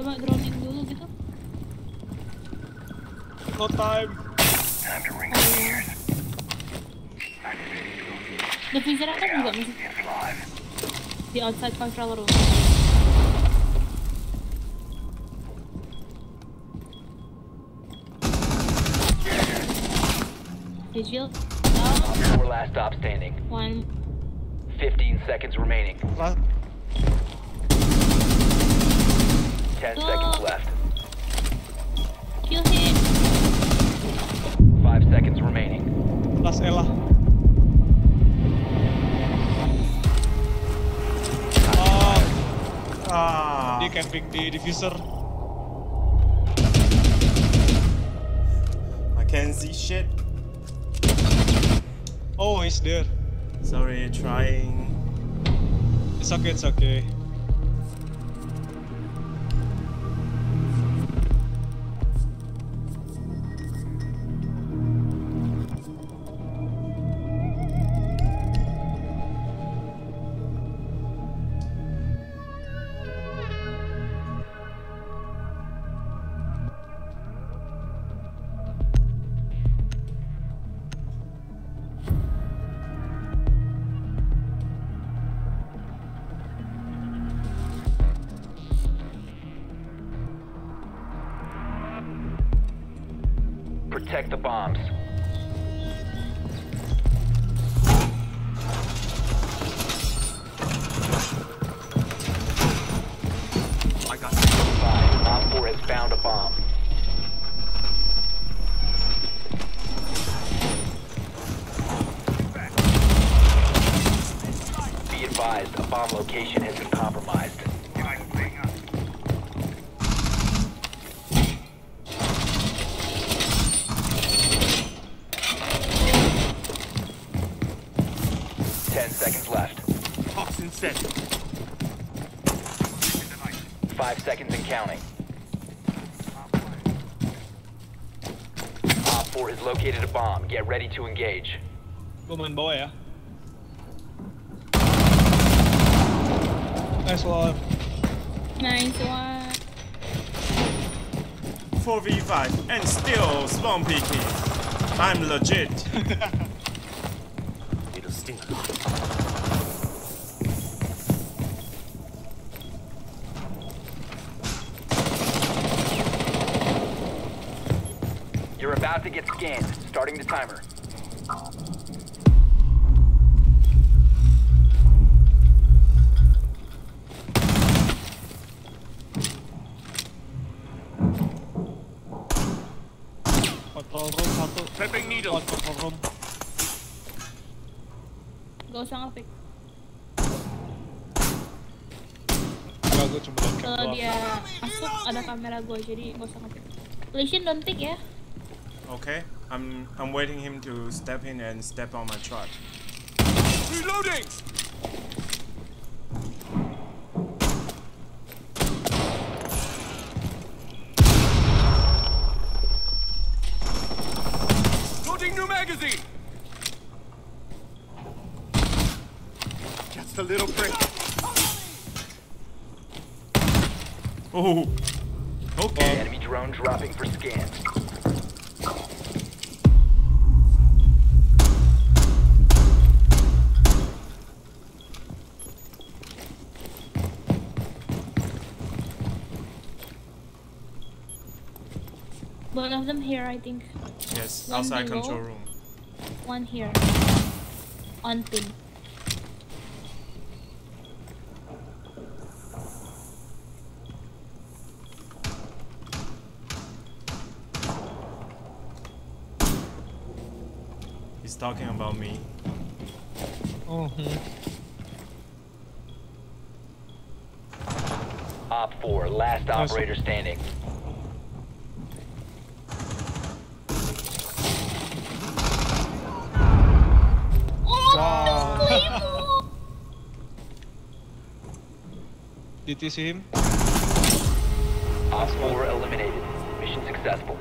Coba droning dulu gitu. No time. Oh. Defuser kan juga masih di outside control room. Vigil. Down. Four last stop standing. One. 15 seconds remaining. Last, 10 Go. seconds left. Kill him. 5 seconds remaining. last Ella. Oh, Ah. dia camping di defuser. I can't see shit. Oh, he's there. Sorry, trying. It's okay, it's okay. Protect the bombs. I got Five. Op 4 has found a bomb. Be advised, a bomb location has been compromised. Ten seconds left. toxin set. Five seconds and counting. Op 4 has located a bomb. Get ready to engage. Gue main bawah ya. Nice one. Nice one. 4v5 and still spawn peeking. I'm legit. Little stinger. You're about to get scanned. Starting the timer. Control room satu. Needle. Control room. Gak usah ngefake. Enggak, gue cuma liat Kalau dia masuk ada kamera gue jadi gak usah ngefake. Lesion don't pick ya. Okay, I'm I'm waiting him to step in and step on my truck. Reloading! Loading new magazine! A little prick. Oh, okay. Enemy drone dropping for scan. Both of them here I think. Yes, One outside below. control room. One here. On pin. He's talking about me. Mhm. Op 4, last Nice. operator standing. Oh, Wow. Did you see him? Op 4 eliminated. Mission successful.